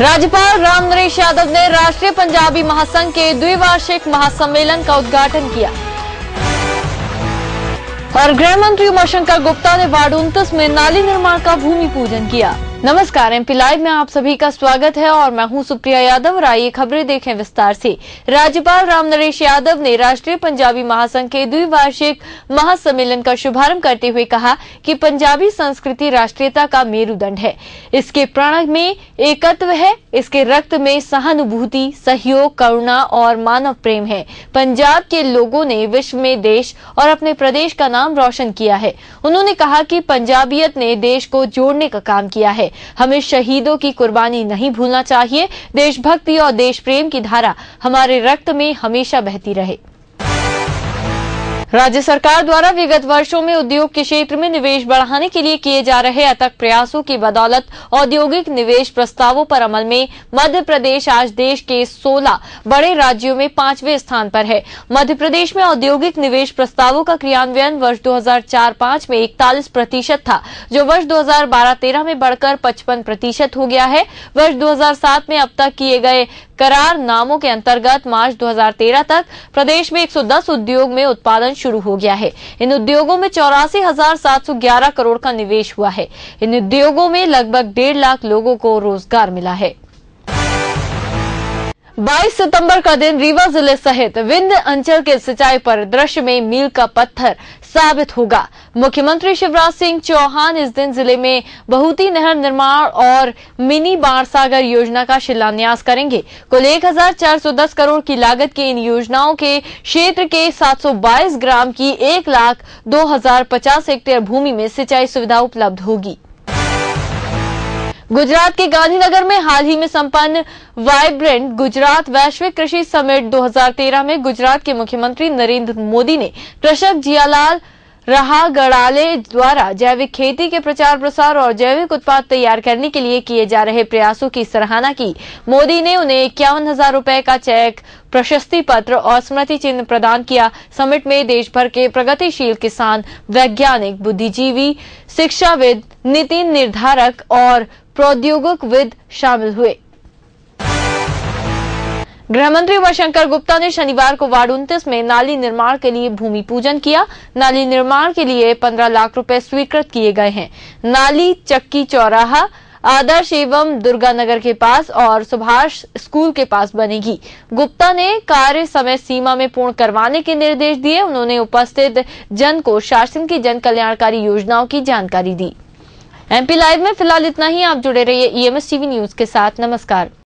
राज्यपाल राम नरेश यादव ने राष्ट्रीय पंजाबी महासंघ के द्विवार्षिक महासम्मेलन का उद्घाटन किया। और गृह मंत्री उमाशंकर गुप्ता ने वार्ड उनतीस में नाली निर्माण का भूमि पूजन किया। नमस्कार, एमपी लाइव में आप सभी का स्वागत है और मैं हूँ सुप्रिया यादव और आइए खबरें देखें विस्तार से। राज्यपाल राम नरेश यादव ने राष्ट्रीय पंजाबी महासंघ के द्विवार्षिक महासम्मेलन का शुभारंभ करते हुए कहा कि पंजाबी संस्कृति राष्ट्रीयता का मेरुदंड है। इसके प्रण में एकत्व है, इसके रक्त में सहानुभूति, सहयोग, करुणा और मानव प्रेम है। पंजाब के लोगों ने विश्व में देश और अपने प्रदेश का नाम रोशन किया है। उन्होंने कहा कि पंजाबियत ने देश को जोड़ने का काम किया है। हमें शहीदों की कुर्बानी नहीं भूलना चाहिए। देशभक्ति और देश प्रेम की धारा हमारे रक्त में हमेशा बहती रहे। राज्य सरकार द्वारा विगत वर्षों में उद्योग के क्षेत्र में निवेश बढ़ाने के लिए किए जा रहे अथक प्रयासों की बदौलत औद्योगिक निवेश प्रस्तावों पर अमल में मध्य प्रदेश आज देश के 16 बड़े राज्यों में पाँचवें स्थान पर है। मध्य प्रदेश में औद्योगिक निवेश प्रस्तावों का क्रियान्वयन वर्ष 2004-5 में इकतालीस प्रतिशत था, जो वर्ष 2012-13 में बढ़कर पचपन प्रतिशत हो गया है। वर्ष 2007 में अब तक किए गए करार नामों के अंतर्गत मार्च 2013 तक प्रदेश में 110 उद्योग में उत्पादन शुरू हो गया है। इन उद्योगों में चौरासी करोड़ का निवेश हुआ है। इन उद्योगों में लगभग डेढ़ लाख लोगों को रोज़गार मिला है। 22 सितंबर का दिन रीवा ज़िले सहित विंध्य अंचल के सिंचाई पर दृश्य में मील का पत्थर साबित होगा। मुख्यमंत्री शिवराज सिंह चौहान इस दिन ज़िले में बहुती नहर निर्माण और मिनी बाणसागर योजना का शिलान्यास करेंगे। कुल 1410 करोड़ की लागत की इन योजनाओं के क्षेत्र के 722 ग्राम की एक लाख दो हज़ार पचास हेक्टेयर भूमि में सिंचाई सुविधा उपलब्ध होगी। गुजरात के गांधीनगर में हाल ही में संपन्न वाइब्रेंट गुजरात वैश्विक कृषि समिट 2013 में गुजरात के मुख्यमंत्री नरेंद्र मोदी ने कृषक जियालाल रहा गड़ाले द्वारा जैविक खेती के प्रचार प्रसार और जैविक उत्पाद तैयार करने के लिए किए जा रहे प्रयासों की सराहना की। मोदी ने उन्हें इक्यावन हज़ार रूपए का चेक, प्रशस्ति पत्र और स्मृति चिन्ह प्रदान किया। समिट में देश भर के प्रगतिशील किसान, वैज्ञानिक, बुद्धिजीवी, शिक्षाविद, नीति निर्धारक और प्रौद्योगिकविद शामिल हुए। गृह गृहमंत्री उमाशंकर गुप्ता ने शनिवार को वार्ड उन्तीस में नाली निर्माण के लिए भूमि पूजन किया। नाली निर्माण के लिए 15 लाख रुपए स्वीकृत किए गए हैं। नाली, चक्की, चौराहा, आदर्श एवं दुर्गानगर के पास और सुभाष स्कूल के पास बनेगी। गुप्ता ने कार्य समय सीमा में पूर्ण करवाने के निर्देश दिए। उन्होंने उपस्थित जन को शासन की जन कल्याणकारी योजनाओं की जानकारी दी। एमपी लाइव में फ़िलहाल इतना ही। आप जुड़े रहिए ईएमएस टीवी न्यूज़ के साथ। नमस्कार।